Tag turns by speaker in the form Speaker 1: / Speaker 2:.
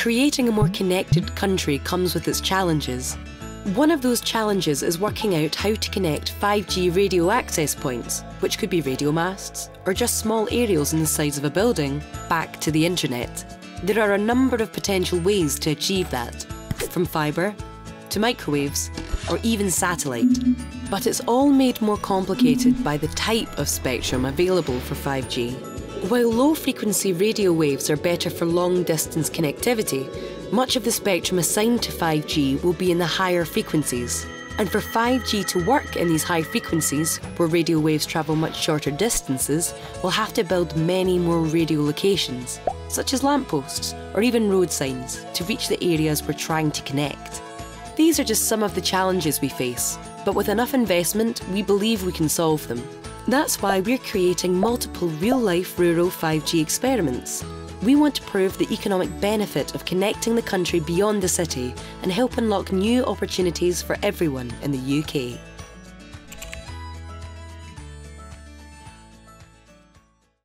Speaker 1: Creating a more connected country comes with its challenges. One of those challenges is working out how to connect 5G radio access points, which could be radio masts or just small aerials in the sides of a building, back to the internet. There are a number of potential ways to achieve that, from fibre to microwaves or even satellite. But it's all made more complicated by the type of spectrum available for 5G. While low frequency radio waves are better for long distance connectivity, much of the spectrum assigned to 5G will be in the higher frequencies. And for 5G to work in these high frequencies, where radio waves travel much shorter distances, we'll have to build many more radio locations, such as lampposts or even road signs, to reach the areas we're trying to connect. These are just some of the challenges we face, but with enough investment, we believe we can solve them. That's why we're creating multiple real life rural 5G experiments. We want to prove the economic benefit of connecting the country beyond the city and help unlock new opportunities for everyone in the UK.